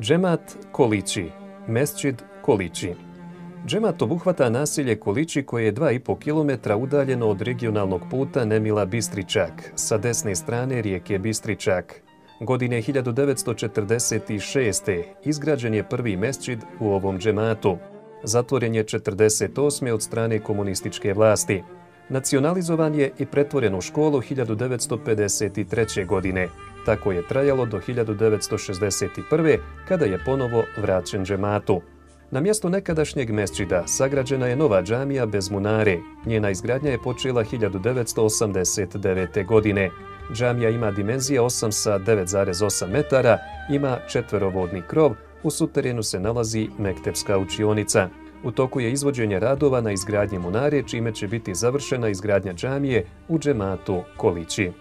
Džemat Kolići, Mesčid Kolići. Džemat obuhvata nasilje Kolići koje je 2,5 km udaljeno od regionalnog puta Nemila Bistričak, sa desne strane rijeke Bistričak. Godine 1946. izgrađen je prvi mesčid u ovom džematu. Zatvoren je 48. od strane komunističke vlasti. Nacionalizovan je i pretvoren u školu 1953. godine. Tako je trajalo do 1961. kada je ponovo vraćen džematu. Na mjestu nekadašnjeg mesčida sagrađena je nova džamija bez munare. Njena izgradnja je počela 1989. godine. Džamija ima dimenzije 8 sa 9,8 metara, ima četverovodni krov, u suterenu se nalazi Mektepska učionica. U toku je izvođenje radova na izgradnje munare, čime će biti završena izgradnja džamije u džematu Kolići.